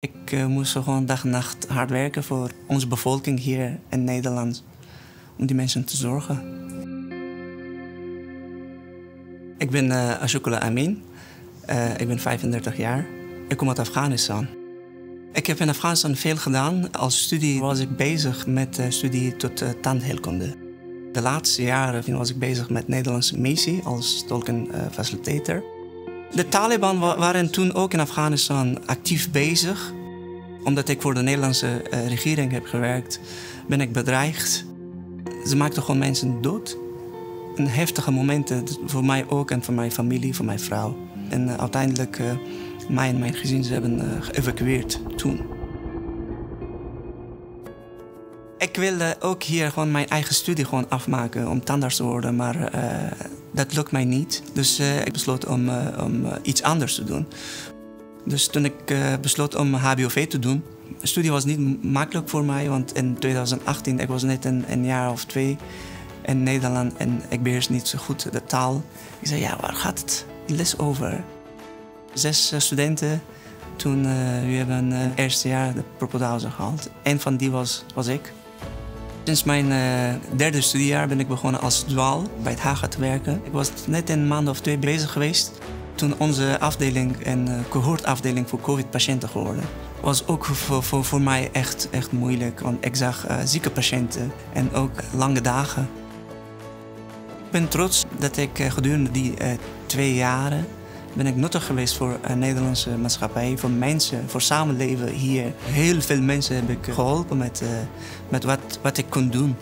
Ik uh, moest gewoon dag en nacht hard werken voor onze bevolking hier in Nederland. Om die mensen te zorgen. Ik ben uh, Amin. Uh, ik ben 35 jaar. Ik kom uit Afghanistan. Ik heb in Afghanistan veel gedaan. Als studie was ik bezig met studie tot tandheelkunde. De laatste jaren was ik bezig met Nederlandse missie als tolk en facilitator. De Taliban waren toen ook in Afghanistan actief bezig. Omdat ik voor de Nederlandse uh, regering heb gewerkt, ben ik bedreigd. Ze maakten gewoon mensen dood. En heftige momenten voor mij ook en voor mijn familie, voor mijn vrouw. En uh, uiteindelijk, uh, mij en mijn gezin ze hebben geëvacueerd toen. Ik wilde ook hier gewoon mijn eigen studie gewoon afmaken om tandarts te worden, maar dat lukt mij niet. Dus uh, ik besloot om, uh, om uh, iets anders te doen. Dus toen ik besloot om HBOV te doen, de studie was niet makkelijk voor mij, want in 2018, ik was net een, een jaar of twee in Nederland en ik beheers niet zo goed de taal. Ik zei, ja, waar gaat het les over? Zes studenten toen we hebben het eerste jaar de proposal gehaald. Een van die was, was ik. Sinds mijn uh, derde studiejaar ben ik begonnen als duaal bij het Haga te werken. Ik was net een maand of twee bezig geweest toen onze afdeling een uh, cohortafdeling voor COVID-patiënten geworden. was ook voor, voor, voor mij echt, echt moeilijk, want ik zag uh, zieke patiënten en ook lange dagen. Ik ben trots dat ik gedurende die twee jaren ben ik nuttig geweest voor de Nederlandse maatschappij, voor mensen, voor samenleven hier. Heel veel mensen heb ik geholpen met, uh, met wat, wat ik kon doen.